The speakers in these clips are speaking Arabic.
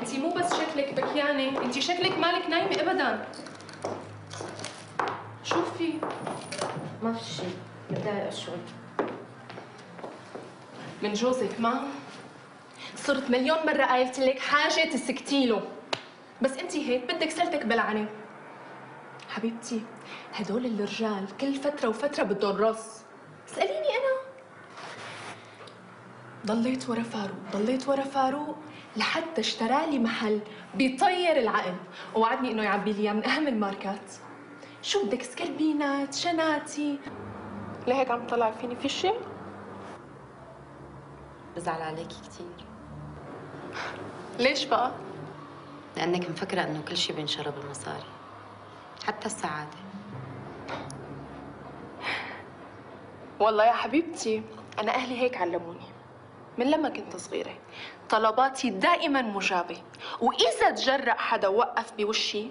انت مو بس شكلك بكيانه انت شكلك مالك نايمة ابدا. شو في؟ ما في شيء متضايقة شوي. من جوزك ما؟ صرت مليون مرة قايلت لك حاجة تسكتي له. بس انت هيك بدك سلتك بلعنة حبيبتي هدول الرجال كل فترة وفترة بدهم رص. اسأليني أنا. ضليت ورا فاروق ضليت ورا فاروق لحتى اشترى لي محل بيطير العقل. ووعدني إنه يعبي لي من أهم الماركات. شو بدك سكربينات شناتي؟ لهيك عم تطلع؟ فيني في شيء بزعل عليكي كثير ليش بقى؟ لأنك مفكرة إنه كل شيء بينشرى بالمصاري حتى السعادة. والله يا حبيبتي أنا أهلي هيك علموني. من لما كنت صغيرة. طلباتي دائما مجابة. وإذا تجرأ حدا وقف بوشي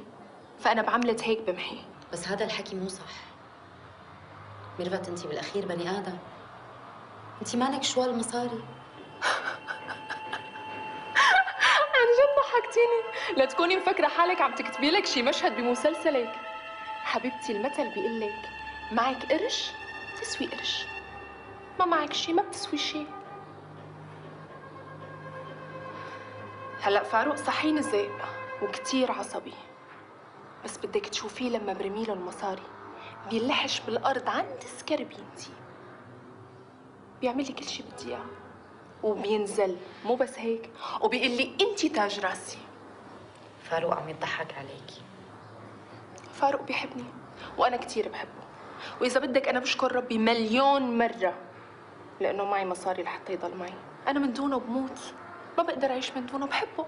فأنا بعملت هيك بمحي. بس هذا الحكي مو صح. ميرفت انت بالأخير بني آدم. انت مالك شوال مصاري؟ عن جد ضحكتيني. لا تكوني مفكرة حالك عم تكتبي لك شي مشهد بمسلسلك. حبيبتي المثل بيقول لك معك قرش تسوي قرش ما معك شي ما بتسوي شي. هلا فاروق صحيح نزق وكتير عصبي. بس بدك تشوفيه لما برميله المصاري. بيلحش بالأرض عند سكربينتي بيعمل لي كل شي بدي إياه. وبينزل مو بس هيك. وبيقول لي انت تاج راسي. فاروق عم يضحك عليكي فاروق بيحبني وأنا كثير بحبه. وإذا بدك أنا بشكر ربي مليون مرة لأنه معي مصاري لحتى يضل معي. أنا من دونه بموت. ما بقدر أعيش من دونه بحبه.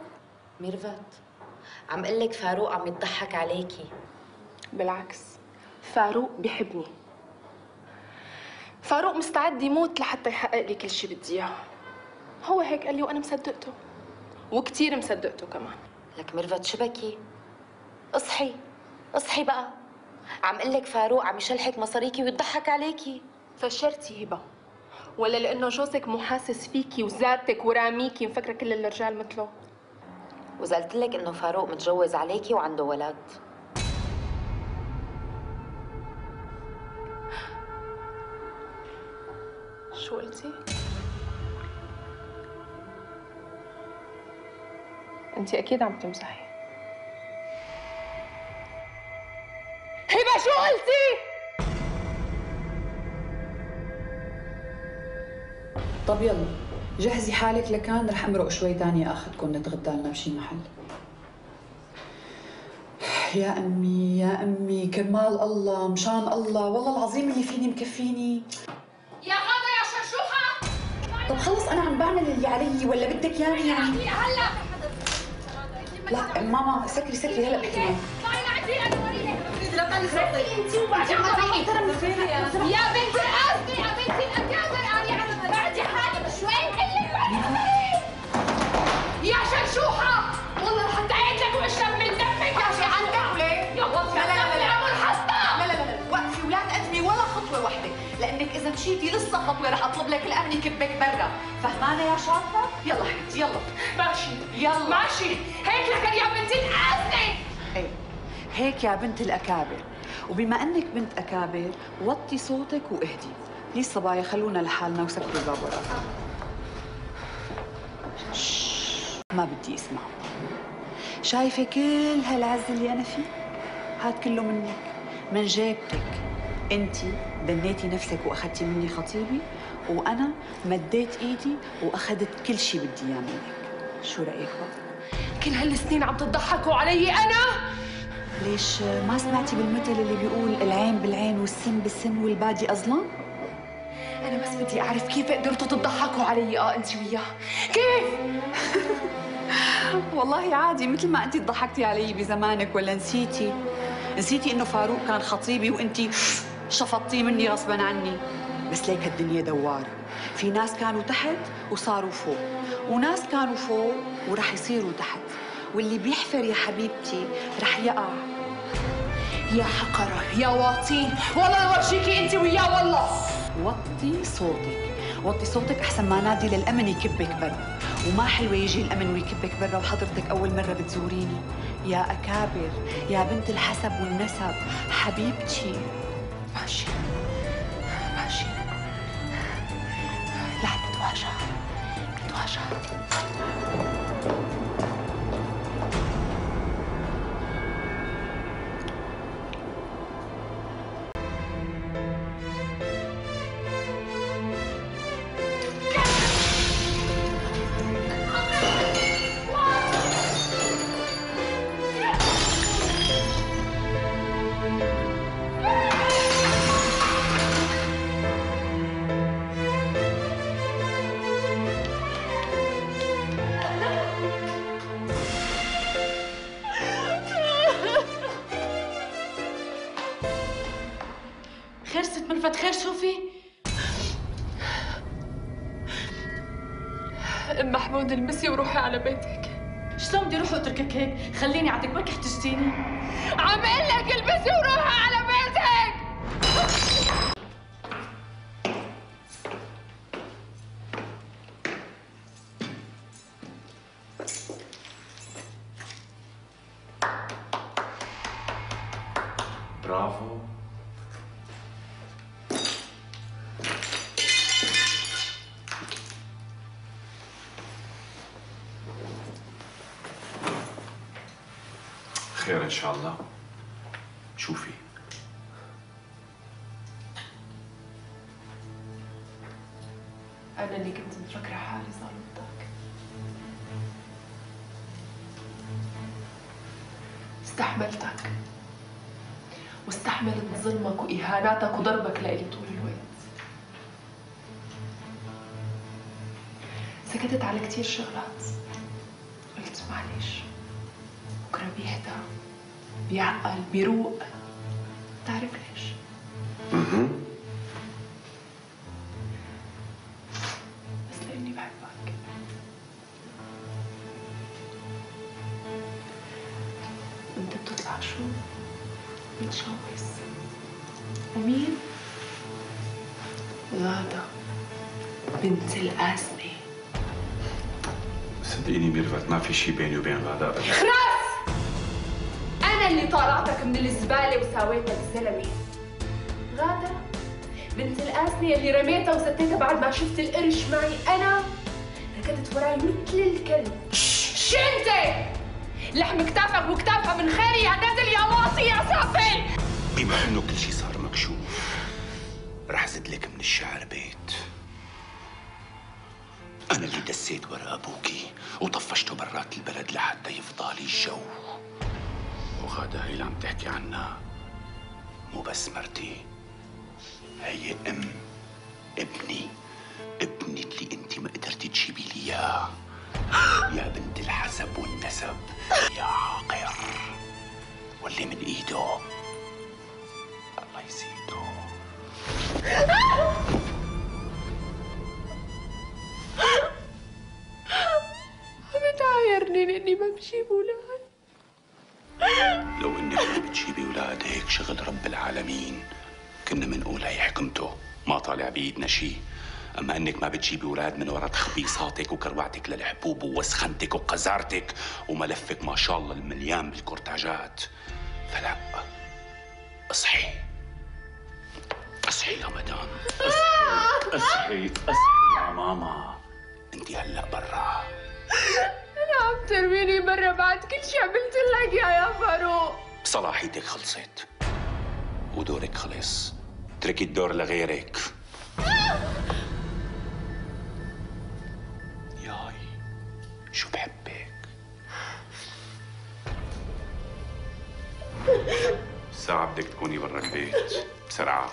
ميرفت عم قل لك فاروق عم يضحك عليكي. بالعكس فاروق بيحبني. فاروق مستعد يموت لحتى يحقق لي كل شيء بدي إياه. هو هيك قال لي وأنا مصدقته. وكثير مصدقته كمان. لك ميرفت شبكي اصحي اصحي بقى. عم قل لك فاروق عم يشلحك مصاريكي ويضحك عليكي. فشرتي هبة. ولا لأنه جوزك مو حاسس فيكي وذاتك وراميكي مفكره كل الرجال مثله؟ واذا قلت لك إنه فاروق متجوز عليكي وعنده ولد. شو قلتي؟ انت أكيد عم تمزحي. طب يلا جهزي حالك لكان رح امرق شوي تاني اخذكم نتغدى لنا بشي محل. يا أمي يا أمي كرمال الله مشان الله والله العظيم اللي فيني مكفيني. يا غدا يا شرشوحة! طب خلص أنا عم بعمل اللي علي ولا بدك ياني يعني هلا لا ماما سكري سكري هلا بحكي معك. طلعي أنا وريني لا طلعي صوتي انت وبعدين إذا مشيتي لسه خطوة رح أطلب لك الأمن يكبك برا. فهمانة يا شاطرة؟ يلا حبيبتي يلا. ماشي. يلا. ماشي. هيك لك يا بنتي القصدي إيه. هيك يا بنت الأكابر. وبما أنك بنت أكابر وطي صوتك وإهدي. بليز صبايا خلونا لحالنا وسكروا الباب وراك شش، ما بدي أسمع. شايفة كل هالعز اللي أنا فيه؟ هاد كله منك من جيبتك. انت بنيتي نفسك واخذتي مني خطيبي وأنا مديت إيدي وأخذت كل شيء بدي إياه منك. شو رأيك بقى كل هالسنين عم تضحكوا علي أنا؟ ليش ما سمعتي بالمثل اللي بيقول العين بالعين والسن بالسن والبادي أظلم؟ أنا بس بدي أعرف كيف قدرتوا تضحكوا علي آه أنت وياه؟ كيف؟ والله عادي مثل ما أنت ضحكتي علي بزمانك ولا نسيتي. نسيتي إنه فاروق كان خطيبي وأنت شفطتيه مني غصبا عني. بس ليك الدنيا دوارة في ناس كانوا تحت وصاروا فوق. وناس كانوا فوق ورح يصيروا تحت. واللي بيحفر يا حبيبتي رح يقع. يا حقرة يا واطين. والله لورجيكي انت وياه والله. وطي صوتك. وطي صوتك أحسن ما نادي للأمن يكبك برا وما حلوة يجي الأمن ويكبك برا وحضرتك أول مرة بتزوريني. يا أكابر يا بنت الحسب والنسب. حبيبتي. رح نتواجه نتواجه خير ملفت خير شو في؟ ام محمود المسي وروحي على بيتك شلون بدي أروح اتركك هيك؟ خليني عندك ما احتجتيني عم أقول لك البسي وروحي على بيتك برافو خير ان شاء الله شوفي أنا اللي كنت مفكره حالي ظالمتك استحملتك. واستحملت ظلمك وإهاناتك وضربك لإلي طول الوقت. سكتت على كتير شغلات. بيهدى بيعقل بيروق. بتعرف ليش؟ بس لأني بحبك انت بتطلع شو؟ متجوز ومين؟ غادة بنت القاسمة صدقيني ميرفت ما في شي بيني وبين غادة ابدا. خلاص! أنا اللي طلعتك من الزبالة وساويتك زلمة غادة بنت القاسمة اللي رميتها وستيتها بعد ما شفت القرش معي أنا؟ ركضت وراي مثل الكلب. أنت؟ لحم كتافك وكتافها من خيري يا نازل يا واطي يا سافل! بما إنه كل شي صار مكشوف رح زد لك من الشعر بيت. أنا اللي دسيت ورا أبوكي وطفشته برات البلد لحتى يفضى لي الجو. وغادة هي اللي عم تحكي عنها. مو بس مرتي. هي أم. ابني. ابني اللي أنت ما قدرتي تجيبي لي اياه يا بنت الحسب والنسب. يا عاقر. واللي من إيده. الله يزيده. هيك شغل رب العالمين. كنا منقول هي حكمته. ما طالع بايدنا شي أما أنك ما بتجيبي أولاد من ورا تخبيصاتك وكروعتك للحبوب ووسخنتك وقذارتك وملفك ما شاء الله المليان بالكورتاجات. فلا اصحي. اصحي يا مدام. اصحي اصحي اصحي يا ماما. أنت هلأ برا. عم ترميني برا بعد كل شي عملت لك يا صلاحيتك خلصت. ودورك خلص. تركي الدور لغيرك. ياي شو بحبك؟ ساعة بدك تكوني برا البيت بسرعة.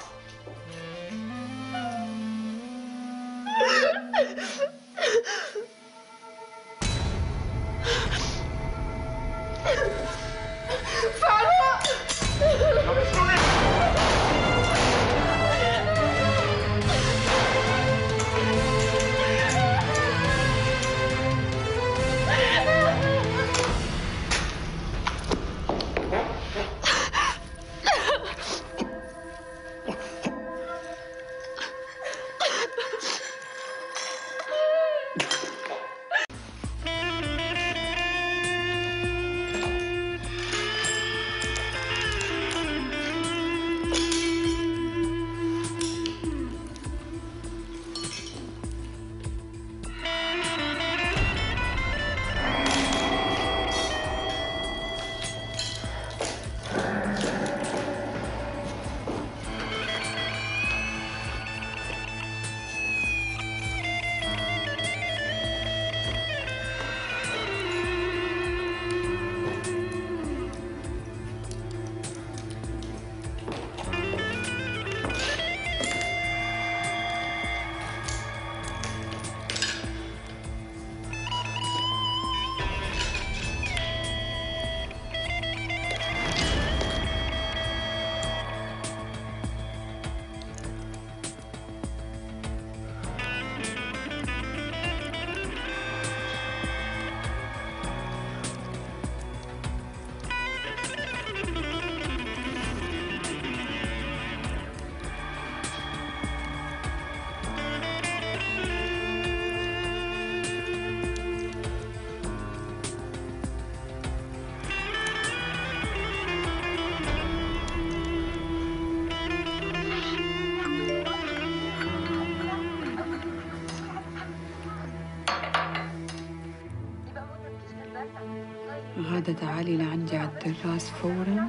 غادة تعالي لعندي على الدراس فورا.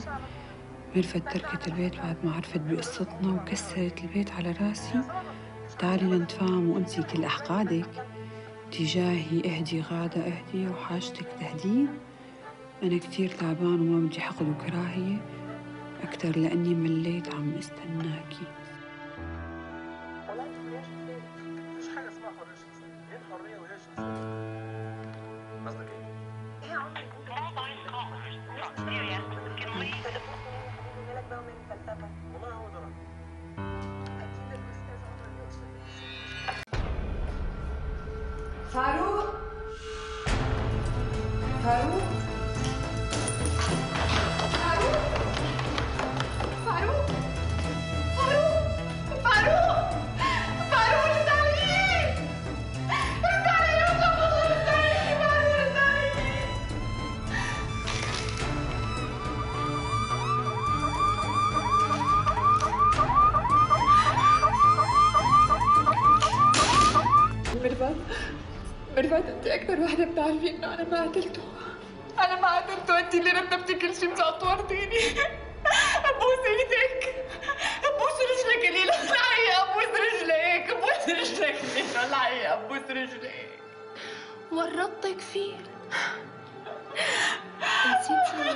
ميرفت تركت البيت بعد ما عرفت بقصتنا وكسرت البيت على راسي. تعالي لنتفاهم وانسي كل أحقادك تجاهي اهدي غادة اهدي وحاجتك تهديد أنا كتير تعبان وما بدي حقد وكراهية. أكتر لأني مليت عم استناكي. فاروق فاروق ميرفت انت أكثر وحده بتعرفي إنه أنا ما قتلته. أنا ما قتلته. أنت اللي رتبتي كل شيء مزعطورتيني أبوس إيدك أبوس رجلك قليل العي أبوس رجليك. أبوس رجلك قليل العي أبوس رجليك. ورطتك فيه. نسيتي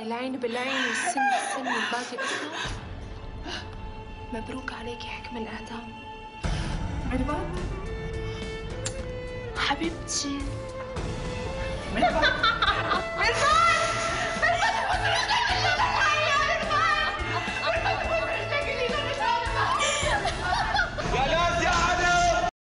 العين بالعين والسن بالسن والباقي أصلا. مبروك عليكي حكم الاعدام ميرفت حبيبتي ميرفت